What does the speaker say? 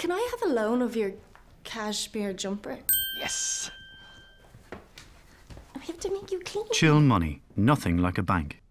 Can I have a loan of your cashmere jumper? Yes. We have to make you clean. Chill money, nothing like a bank.